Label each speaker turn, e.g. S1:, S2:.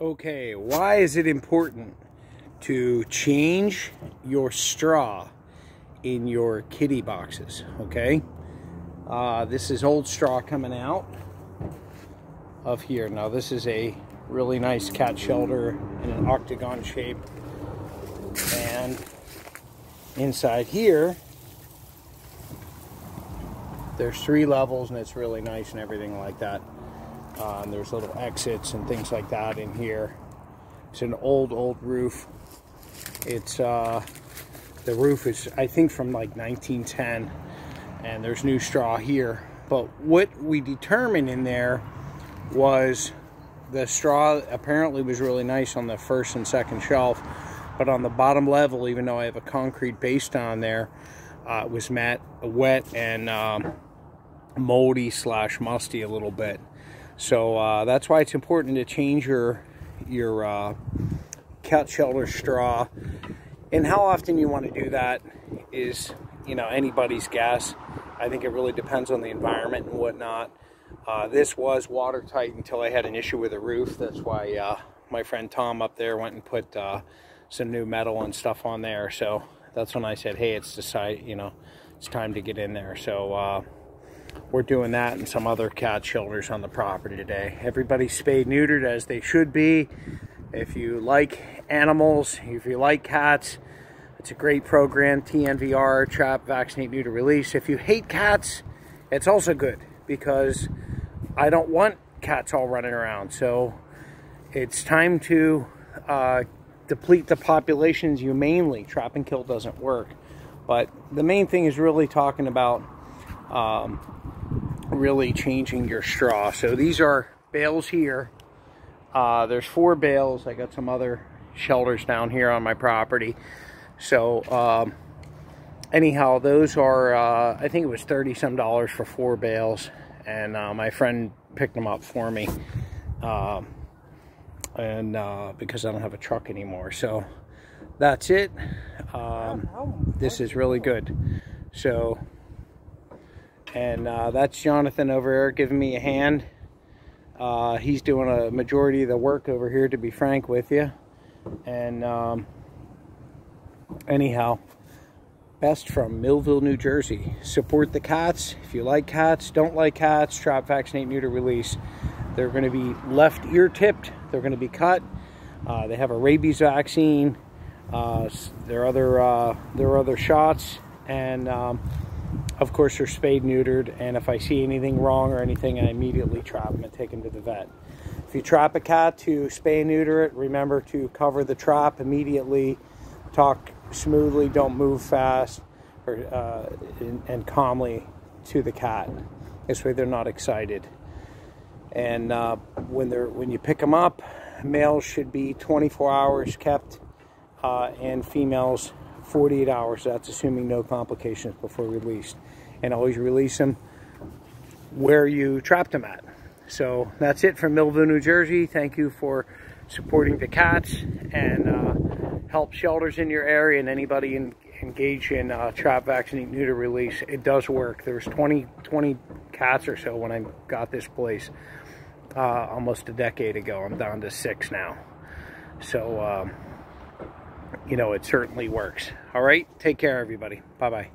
S1: Okay, why is it important to change your straw in your kitty boxes? Okay, uh, this is old straw coming out of here. Now, this is a really nice cat shelter in an octagon shape, and inside here, there's three levels, and it's really nice and everything like that. Uh, and there's little exits and things like that in here. It's an old, old roof. It's, uh, the roof is, I think, from like 1910. And there's new straw here. But what we determined in there was the straw apparently was really nice on the first and second shelf. But on the bottom level, even though I have a concrete base down there, uh, it was matte, wet and um, moldy slash musty a little bit. So uh, that's why it's important to change your your uh, cat shelter straw. And how often you want to do that is, you know, anybody's guess. I think it really depends on the environment and whatnot. Uh, this was watertight until I had an issue with the roof. That's why uh, my friend Tom up there went and put uh, some new metal and stuff on there. So that's when I said, hey, it's decide, you know, it's time to get in there. So uh, we're doing that and some other cat shelters on the property today. Everybody's spayed neutered as they should be. If you like animals, if you like cats, it's a great program, TNVR, Trap, Vaccinate, Neuter, Release. If you hate cats, it's also good because I don't want cats all running around. So it's time to uh, deplete the populations humanely. Trap and kill doesn't work. But the main thing is really talking about um, really changing your straw. So these are bales here. Uh, there's four bales. I got some other shelters down here on my property. So um, anyhow, those are, uh, I think it was 30 some dollars for four bales. And uh, my friend picked them up for me. Um, and uh, because I don't have a truck anymore. So that's it. Um, this is really good. So and uh, that's Jonathan over there giving me a hand. Uh, he's doing a majority of the work over here, to be frank with you. And um, anyhow, best from Millville, New Jersey. Support the cats. If you like cats, don't like cats, trap, vaccinate, neuter, release. They're going to be left ear tipped. They're going to be cut. Uh, they have a rabies vaccine. Uh, there are other uh, there are other shots, and um, of course, they're spayed, neutered, and if I see anything wrong or anything, I immediately trap them and take them to the vet. If you trap a cat to spay neuter it, remember to cover the trap immediately. Talk smoothly, don't move fast, or, uh, and, and, calmly to the cat. This way, they're not excited. And uh, when they're when you pick them up, males should be 24 hours kept, uh, and females 48 hours. That's assuming no complications before released. And always release them where you trapped them at. So that's it from Millville, New Jersey. Thank you for supporting the cats and uh, help shelters in your area and anybody in, engaged in uh, trap, vaccinate, neuter release. It does work. There was 20, 20 cats or so when I got this place uh, almost a decade ago. I'm down to six now. So, um, you know, it certainly works. All right, take care, everybody. Bye-bye.